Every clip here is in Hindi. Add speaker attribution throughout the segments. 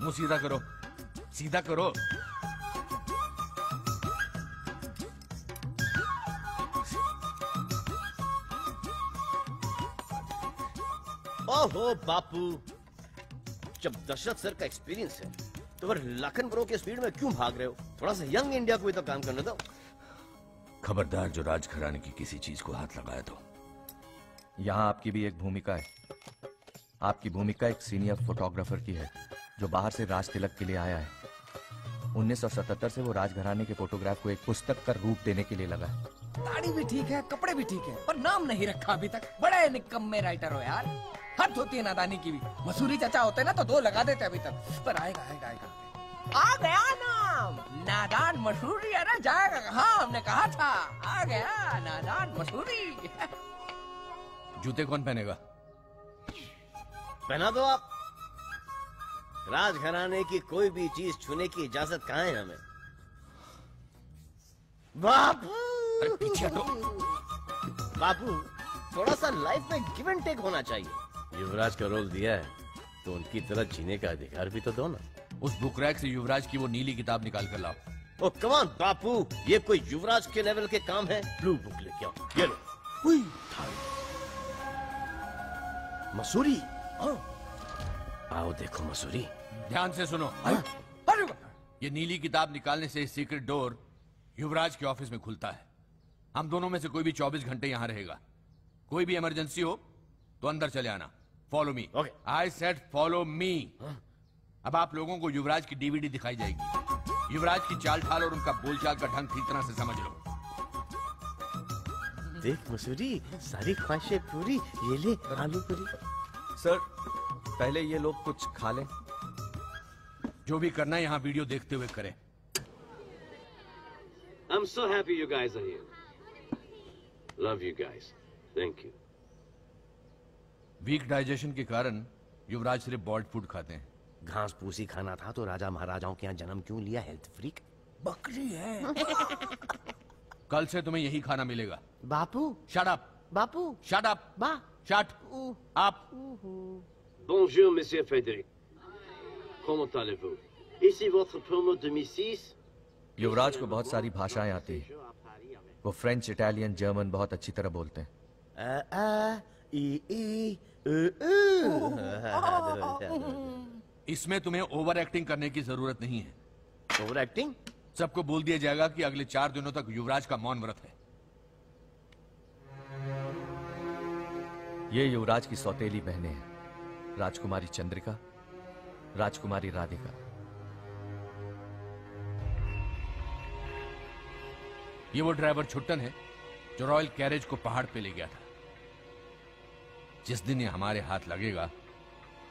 Speaker 1: मुँह सीधा करो सीधा करो
Speaker 2: ओहो बापू। जब दशरथ सर का एक्सपीरियंस है तो फिर लाखन ब्रो के स्पीड में क्यों भाग रहे हो? थोड़ा सा यंग इंडिया को भी तो काम करने दो।
Speaker 1: खबरदार जो राज घराने की किसी चीज़ को हाथ लगाया तो।
Speaker 3: यहाँ आपकी भी एक भूमिका है। आपकी भूमिका एक सीनियर फोटोग्राफर की है। जो बाहर से राज तिलक के लिए आया है। 1977 से वो राजघराने के फोटोग्राफ को एक पुस्तक का रूप देने के लिए लगा है।
Speaker 4: दाढ़ी भी ठीक है कपड़े भी ठीक है पर नाम नहीं रखा अभी तक। बड़े निकम्मे राइटर हो यार। हद होती है नादानी की भी। मसूरी चाचा होते ना तो दो लगा देते अभी तक। पर आएगा आएगा आएगा। आ गया नाम! नादान मसूरी अरे जाएगा कहाँ? हमने कहा था। आ गया नादान मसूरी।
Speaker 1: जूते कौन पहनेगा?
Speaker 2: पहना दो आप। राजघराने की कोई भी चीज़ छूने की इजाज़त कहाँ है हमें? बापू!
Speaker 1: अरे पीछे हटो।
Speaker 2: बापू थोड़ा सा लाइफ में गिव एंड टेक होना चाहिए। युवराज का रोल दिया है तो उनकी तरह जीने का अधिकार भी तो दो ना।
Speaker 1: उस बुक रैक से युवराज की वो नीली किताब निकाल कर लाओ।
Speaker 2: ओ कमान बापू ये कोई युवराज के लेवल के काम है? ब्लू बुक लेके आओ ये लो। हुई, मसूरी? आओ देखो मसूरी।
Speaker 1: ध्यान से सुनो। ये नीली किताब निकालने से सीक्रेट डोर युवराज के ऑफ़िस में खुलता है। हम दोनों में से कोई भी 24 घंटे यहाँ रहेगा। कोई भी इमरजेंसी हो तो अंदर चले आना। Follow me. I said follow me अब आप लोगों को युवराज की डीवीडी दिखाई जाएगी। युवराज की चाल ढाल और उनका बोलचाल का ढंग ठीक तरह से समझ लो।
Speaker 2: देख मसूरी सारी ख्वाहिशें पूरी। ये ले आलू पूरी।
Speaker 3: सर पहले ये लोग कुछ खा लें।
Speaker 1: जो भी करना है यहाँ वीडियो देखते हुए करें।
Speaker 5: I'm so happy you guys are here. Love you guys. Thank you.
Speaker 1: Weak digestion के कारण युवराज सिर्फ़ बॉल्ड फ़ूड खाते हैं।
Speaker 2: घास पूसी खाना था तो राजा महाराजाओं के यहाँ जन्म क्यों लिया हेल्थ फ्रीक
Speaker 4: बकरी है।
Speaker 1: कल से तुम्हें यही खाना मिलेगा।
Speaker 2: बापू?
Speaker 1: शट अप
Speaker 2: बापू?
Speaker 1: शट अप
Speaker 2: बा
Speaker 1: shut up
Speaker 5: Bonjour, Monsieur Frédéric. Comment allez-vous? Ici votre promo 2006.
Speaker 3: Yuvraj को बहुत सारी भाषाएँ आती हैं वो फ्रेंच इटालियन जर्मन बहुत अच्छी तरह बोलते हैं
Speaker 2: आ, आ, ई, ई, उ, उ।
Speaker 1: इसमें तुम्हें ओवर एक्टिंग करने की ज़रूरत नहीं है
Speaker 2: ओवर एक्टिंग
Speaker 1: सबको बोल दिया जाएगा कि अगले चार दिनों तक युवराज का मौन व्रत है
Speaker 3: ये युवराज की सौतेली बहनें हैं राजकुमारी चंद्रिका, राजकुमारी राधिका।
Speaker 1: ये वो ड्राइवर छुट्टन है, जो रॉयल कैरेज को पहाड़ पे ले गया था। जिस दिन ये हमारे हाथ लगेगा,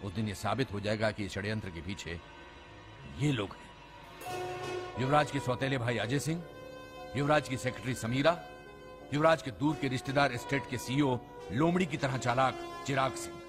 Speaker 1: उस दिन ये साबित हो जाएगा कि षड्यंत्र के पीछे ये लोग हैं। युवराज के सौतेले भाई अजय सिंह, युवराज की सेक्रेटरी समीरा, युवराज के दूर के रिश्तेदार स्टेट के सीईओ लोमड़ी की तरह चालाक चिराग सिंह।